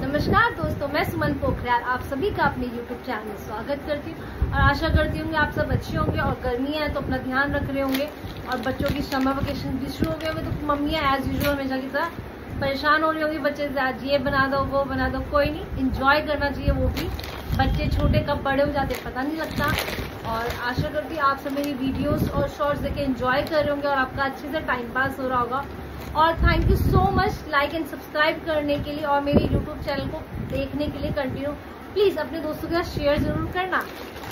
नमस्कार दोस्तों, मैं सुमन पोखरियाल, आप सभी का अपने YouTube चैनल में स्वागत करती हूँ। और आशा करती हूँ कि आप सब अच्छे होंगे और गर्मी है तो अपना ध्यान रख रहे होंगे। और बच्चों की समर वेकेशन भी शुरू हो गए होंगे तो मम्मियाँ एज यूजल हमेशा की तरह परेशान हो रही होंगी, बच्चे आज ये बना दो, वो बना दो। कोई नहीं इंजॉय करना चाहिए वो भी। बच्चे छोटे, कब बड़े हो जाते पता नहीं लगता। और आशा करती आप सब मेरी वीडियोज़ और शॉर्ट्स देखे एंजॉय कर रहे होंगे और आपका अच्छे से टाइम पास हो रहा होगा। और thank you so much like and subscribe करने के लिए और मेरे यूट्यूब चैनल को देखने के लिए कंटिन्यू प्लीज़ अपने दोस्तों के साथ शेयर ज़रूर करना.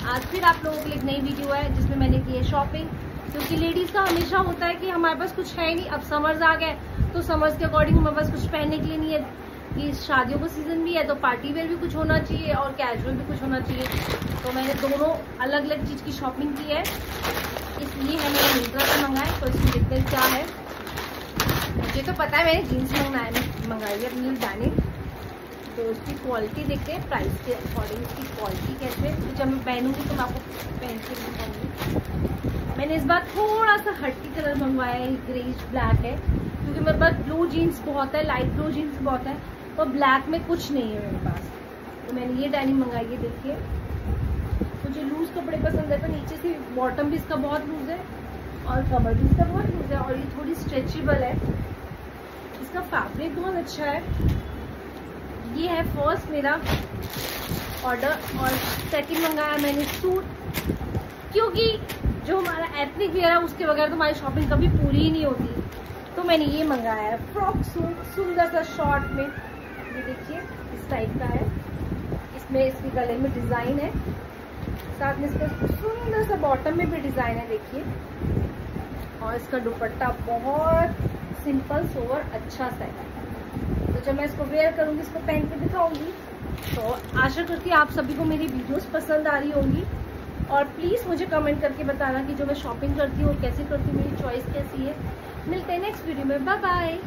आज फिर आप लोगों के लिए एक नई वीडियो है जिसमें मैंने की है शॉपिंग क्योंकि लेडीज़ का हमेशा होता है कि हमारे पास कुछ है नहीं. अब समर्स आ गए तो समर्स के अकॉर्डिंग हमारे पास कुछ पहनने के लिए नहीं है. कि शादियों का सीज़न भी है तो पार्टी वेयर भी कुछ होना चाहिए और कैजुअल भी कुछ होना चाहिए. तो मैंने दोनों अलग अलग चीज़ की शॉपिंग की है. इसलिए मैंने मिंत्रा से मंगाया तो इसमें देखते हैं क्या है. तो पता है मैंने जीन्स मंगाया मंगाई है अपनी डाइनिंग तो उसकी क्वालिटी देखते हैं प्राइस के अकॉर्डिंग उसकी क्वालिटी कैसे। है तो जब मैं पहनूँगी तो मैं आपको पहन के दिखाऊँगी। मैंने इस बार थोड़ा सा हट्टी कलर मंगवाया है ग्रेज ब्लैक है। क्योंकि मेरे पास ब्लू जीन्स बहुत है लाइट ब्लू जीन्स बहुत है और ब्लैक में कुछ नहीं है मेरे पास। तो मैंने ये डाइनिंग मंगाई है, देखिए। मुझे लूज कपड़े पसंद है तो नीचे से बॉटम भी इसका बहुत लूज है और कमर भी इसका बहुत लूज है और ये थोड़ी स्ट्रेचेबल है। इसका फैब्रिक बहुत अच्छा है। ये है फ़र्स्ट मेरा ऑर्डर और सेकंड मंगाया मैंने सूट क्योंकि जो हमारा एथनिक वेयर है, उसके बगैर तो हमारी शॉपिंग कभी पूरी ही नहीं होती। तो मैंने ये मंगाया है। फ्रॉक सूट सुंदर सा शॉर्ट में। ये देखिए, इस टाइप का है। इसमें इसके गले में डिज़ाइन है। साथ में इसका सुंदर सा बॉटम में भी डिज़ाइन है, देखिए। और इसका दुपट्टा बहुत सिंपल, सोवर अच्छा सा है तो जब मैं इसको वेयर करूँगी, इसको पहन के दिखाऊँगी तो आशा करती हूँ आप सभी को मेरी वीडियोस पसंद आ रही होंगी। और प्लीज़ मुझे कमेंट करके बताना कि जो मैं शॉपिंग करती हूँ, कैसे करती हूँ, मेरी चॉइस कैसी है। मिलते हैं नेक्स्ट वीडियो में। Bye bye